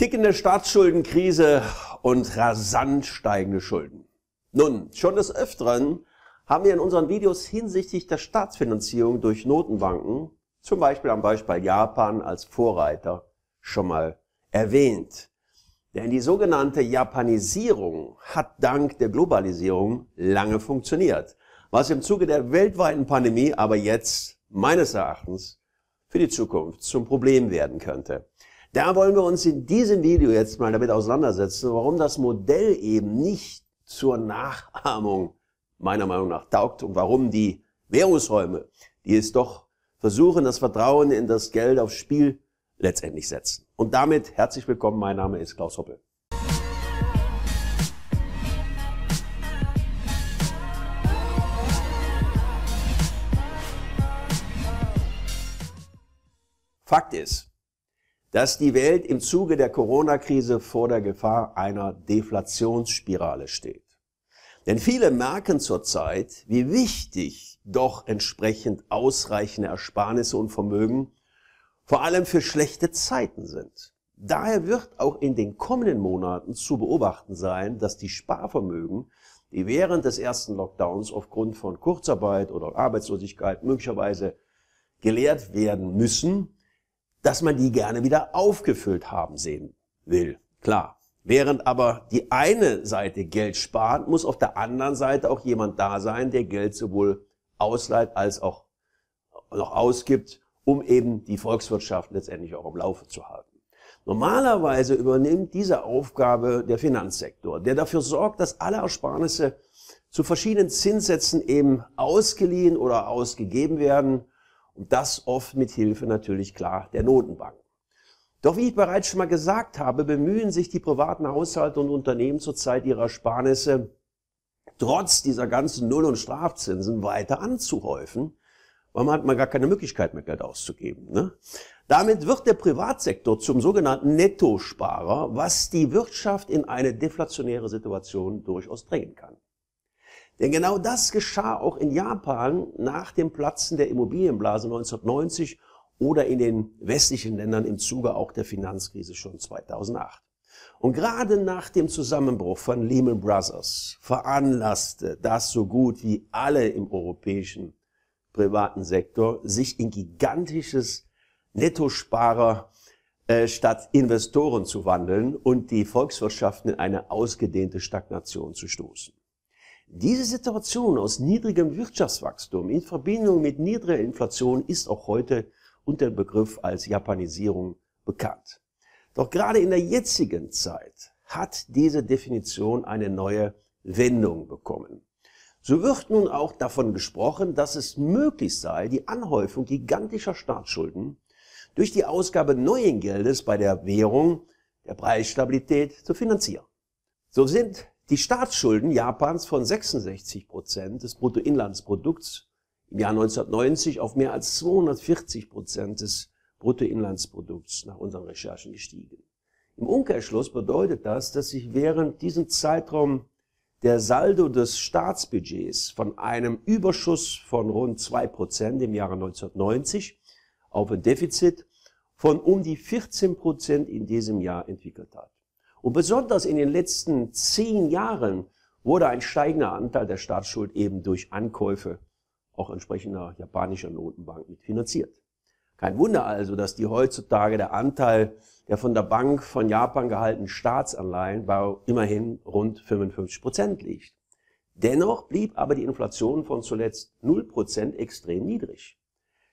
Tickende Staatsschuldenkrise und rasant steigende Schulden. Nun, schon des Öfteren haben wir in unseren Videos hinsichtlich der Staatsfinanzierung durch Notenbanken, zum Beispiel am Beispiel Japan als Vorreiter, schon mal erwähnt. Denn die sogenannte Japanisierung hat dank der Globalisierung lange funktioniert, was im Zuge der weltweiten Pandemie aber jetzt meines Erachtens für die Zukunft zum Problem werden könnte. Da wollen wir uns in diesem Video jetzt mal damit auseinandersetzen, warum das Modell eben nicht zur Nachahmung meiner Meinung nach taugt und warum die Währungsräume, die es doch versuchen, das Vertrauen in das Geld aufs Spiel letztendlich setzen. Und damit herzlich willkommen, mein Name ist Klaus Hoppe. Fakt ist, dass die Welt im Zuge der Corona-Krise vor der Gefahr einer Deflationsspirale steht. Denn viele merken zurzeit, wie wichtig doch entsprechend ausreichende Ersparnisse und Vermögen vor allem für schlechte Zeiten sind. Daher wird auch in den kommenden Monaten zu beobachten sein, dass die Sparvermögen, die während des ersten Lockdowns aufgrund von Kurzarbeit oder Arbeitslosigkeit möglicherweise geleert werden müssen, dass man die gerne wieder aufgefüllt haben sehen will. Klar. Während aber die eine Seite Geld spart, muss auf der anderen Seite auch jemand da sein, der Geld sowohl ausleiht als auch noch ausgibt, um eben die Volkswirtschaft letztendlich auch am Laufe zu halten. Normalerweise übernimmt diese Aufgabe der Finanzsektor, der dafür sorgt, dass alle Ersparnisse zu verschiedenen Zinssätzen eben ausgeliehen oder ausgegeben werden und das oft mit Hilfe natürlich klar der Notenbanken. Doch wie ich bereits schon mal gesagt habe, bemühen sich die privaten Haushalte und Unternehmen zurzeit ihre Ersparnisse trotz dieser ganzen Null- und Strafzinsen weiter anzuhäufen, weil man hat mal gar keine Möglichkeit mehr Geld auszugeben. Ne? Damit wird der Privatsektor zum sogenannten Nettosparer, was die Wirtschaft in eine deflationäre Situation durchaus drängen kann. Denn genau das geschah auch in Japan nach dem Platzen der Immobilienblase 1990 oder in den westlichen Ländern im Zuge auch der Finanzkrise schon 2008. Und gerade nach dem Zusammenbruch von Lehman Brothers veranlasste das so gut wie alle im europäischen privaten Sektor, sich in gigantisches Nettosparer äh, statt Investoren zu wandeln und die Volkswirtschaften in eine ausgedehnte Stagnation zu stoßen. Diese Situation aus niedrigem Wirtschaftswachstum in Verbindung mit niedriger Inflation ist auch heute unter dem Begriff als Japanisierung bekannt. Doch gerade in der jetzigen Zeit hat diese Definition eine neue Wendung bekommen. So wird nun auch davon gesprochen, dass es möglich sei, die Anhäufung gigantischer Staatsschulden durch die Ausgabe neuen Geldes bei der Währung der Preisstabilität zu finanzieren. So sind die Staatsschulden Japans von 66 Prozent des Bruttoinlandsprodukts im Jahr 1990 auf mehr als 240 Prozent des Bruttoinlandsprodukts nach unseren Recherchen gestiegen. Im Umkehrschluss bedeutet das, dass sich während diesem Zeitraum der Saldo des Staatsbudgets von einem Überschuss von rund zwei Prozent im Jahre 1990 auf ein Defizit von um die 14 Prozent in diesem Jahr entwickelt hat. Und besonders in den letzten zehn Jahren wurde ein steigender Anteil der Staatsschuld eben durch Ankäufe auch entsprechender japanischer Notenbanken finanziert. Kein Wunder also, dass die heutzutage der Anteil der von der Bank von Japan gehaltenen Staatsanleihen bei immerhin rund 55 Prozent liegt. Dennoch blieb aber die Inflation von zuletzt 0 Prozent extrem niedrig.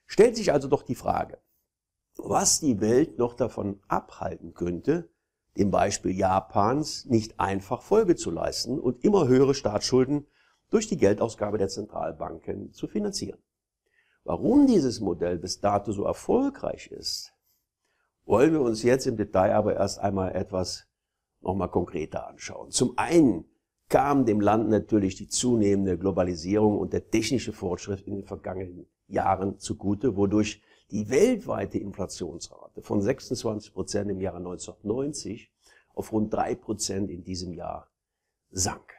Stellt sich also doch die Frage, was die Welt noch davon abhalten könnte, dem Beispiel Japans nicht einfach Folge zu leisten und immer höhere Staatsschulden durch die Geldausgabe der Zentralbanken zu finanzieren. Warum dieses Modell bis dato so erfolgreich ist, wollen wir uns jetzt im Detail aber erst einmal etwas nochmal konkreter anschauen. Zum einen kam dem Land natürlich die zunehmende Globalisierung und der technische Fortschritt in den vergangenen Jahren zugute, wodurch die weltweite Inflationsrate von 26 Prozent im Jahre 1990 auf rund drei Prozent in diesem Jahr sank.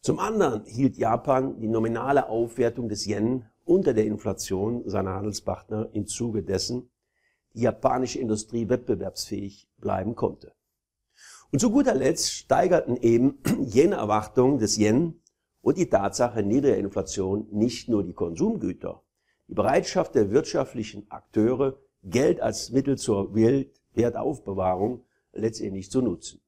Zum anderen hielt Japan die nominale Aufwertung des Yen unter der Inflation seiner Handelspartner im Zuge dessen die japanische Industrie wettbewerbsfähig bleiben konnte. Und zu guter Letzt steigerten eben jene Erwartungen des Yen und die Tatsache niedriger Inflation nicht nur die Konsumgüter, die Bereitschaft der wirtschaftlichen Akteure, Geld als Mittel zur Wertaufbewahrung letztendlich zu nutzen.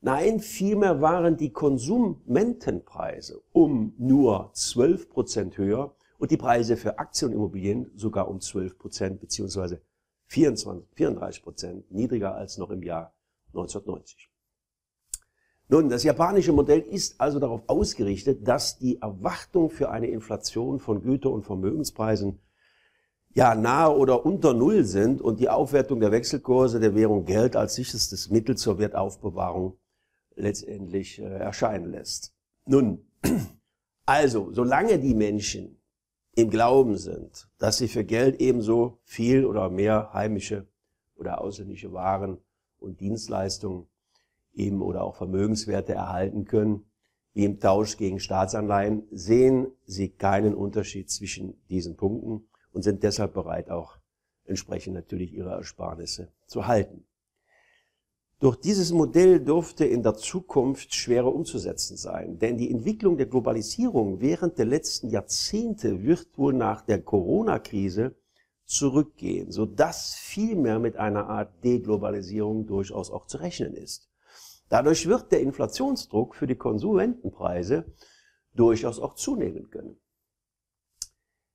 Nein, vielmehr waren die Konsumentenpreise um nur 12 Prozent höher und die Preise für Aktien und Immobilien sogar um 12 Prozent beziehungsweise 24, 34 Prozent niedriger als noch im Jahr 1990. Nun, das japanische Modell ist also darauf ausgerichtet, dass die Erwartung für eine Inflation von Güter- und Vermögenspreisen ja nahe oder unter Null sind und die Aufwertung der Wechselkurse der Währung Geld als sicherstes Mittel zur Wertaufbewahrung letztendlich äh, erscheinen lässt. Nun, also, solange die Menschen im Glauben sind, dass sie für Geld ebenso viel oder mehr heimische oder ausländische Waren und Dienstleistungen eben oder auch Vermögenswerte erhalten können, wie im Tausch gegen Staatsanleihen, sehen sie keinen Unterschied zwischen diesen Punkten und sind deshalb bereit, auch entsprechend natürlich ihre Ersparnisse zu halten. Doch dieses Modell dürfte in der Zukunft schwerer umzusetzen sein, denn die Entwicklung der Globalisierung während der letzten Jahrzehnte wird wohl nach der Corona-Krise zurückgehen, so dass vielmehr mit einer Art Deglobalisierung durchaus auch zu rechnen ist. Dadurch wird der Inflationsdruck für die Konsumentenpreise durchaus auch zunehmen können.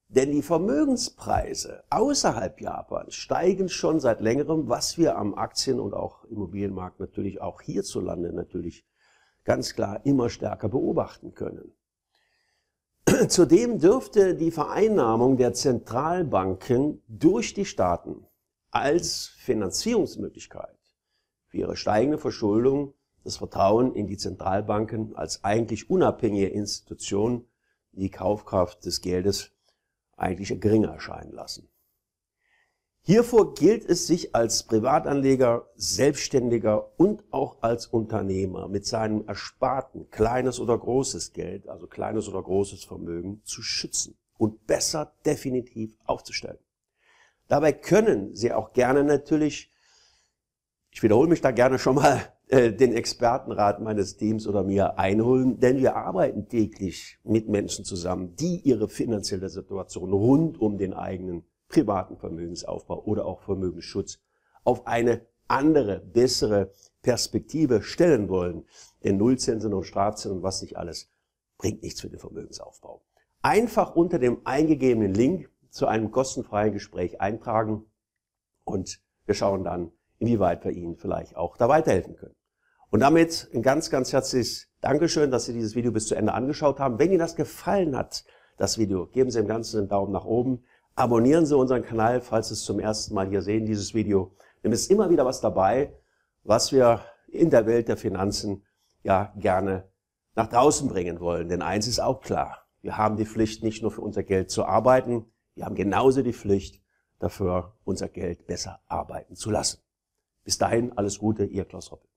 Denn die Vermögenspreise außerhalb Japans steigen schon seit längerem, was wir am Aktien- und auch Immobilienmarkt natürlich auch hierzulande natürlich ganz klar immer stärker beobachten können. Zudem dürfte die Vereinnahmung der Zentralbanken durch die Staaten als Finanzierungsmöglichkeit für ihre steigende Verschuldung das Vertrauen in die Zentralbanken als eigentlich unabhängige Institution die Kaufkraft des Geldes eigentlich geringer erscheinen lassen. Hiervor gilt es sich als Privatanleger, Selbstständiger und auch als Unternehmer mit seinem ersparten kleines oder großes Geld, also kleines oder großes Vermögen, zu schützen und besser definitiv aufzustellen. Dabei können Sie auch gerne natürlich, ich wiederhole mich da gerne schon mal, äh, den Expertenrat meines Teams oder mir einholen, denn wir arbeiten täglich mit Menschen zusammen, die ihre finanzielle Situation rund um den eigenen privaten Vermögensaufbau oder auch Vermögensschutz auf eine andere, bessere Perspektive stellen wollen. Denn Nullzinsen und Strafzinsen und was nicht alles bringt nichts für den Vermögensaufbau. Einfach unter dem eingegebenen Link zu einem kostenfreien Gespräch eintragen und wir schauen dann, inwieweit wir Ihnen vielleicht auch da weiterhelfen können. Und damit ein ganz, ganz herzliches Dankeschön, dass Sie dieses Video bis zu Ende angeschaut haben. Wenn Ihnen das gefallen hat, das Video, geben Sie dem Ganzen einen Daumen nach oben. Abonnieren Sie unseren Kanal, falls Sie es zum ersten Mal hier sehen, dieses Video. Denn es ist immer wieder was dabei, was wir in der Welt der Finanzen ja gerne nach draußen bringen wollen. Denn eins ist auch klar. Wir haben die Pflicht, nicht nur für unser Geld zu arbeiten, wir haben genauso die Pflicht, dafür unser Geld besser arbeiten zu lassen. Bis dahin alles Gute, Ihr Klaus Hoppe.